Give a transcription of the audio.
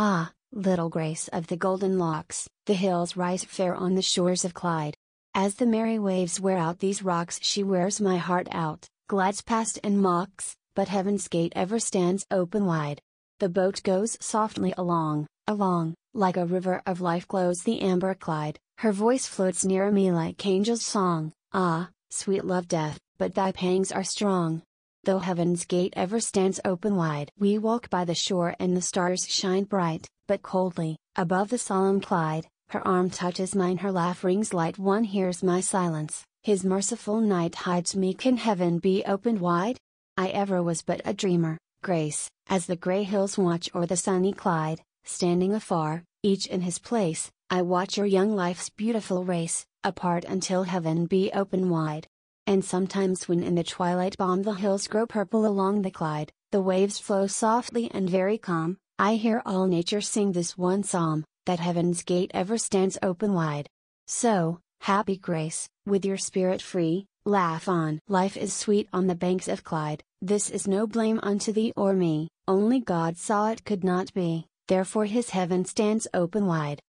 Ah, little grace of the golden locks, the hills rise fair on the shores of Clyde. As the merry waves wear out these rocks, she wears my heart out, glides past and mocks, but heaven's gate ever stands open wide. The boat goes softly along, along, like a river of life glows the amber Clyde, her voice floats near me like angel's song, ah, sweet love death, but thy pangs are strong. Though heaven's gate ever stands open wide. We walk by the shore and the stars shine bright, but coldly, above the solemn Clyde, her arm touches mine, her laugh rings light. One hears my silence, his merciful night hides me. Can heaven be opened wide? I ever was but a dreamer, Grace, as the grey hills watch o'er the sunny Clyde, standing afar, each in his place, I watch your young life's beautiful race, apart until heaven be open wide. And sometimes when in the twilight balm the hills grow purple along the Clyde, the waves flow softly and very calm, I hear all nature sing this one psalm, that heaven's gate ever stands open wide. So, happy Grace, with your spirit free, laugh on. Life is sweet on the banks of Clyde, this is no blame unto thee or me, only God saw it could not be, therefore his heaven stands open wide.